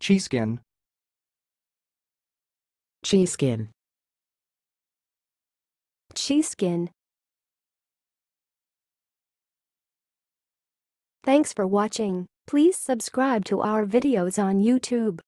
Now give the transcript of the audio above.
Cheeskin. Cheeskin. Cheeskin. Thanks for watching. Please subscribe to our videos on YouTube.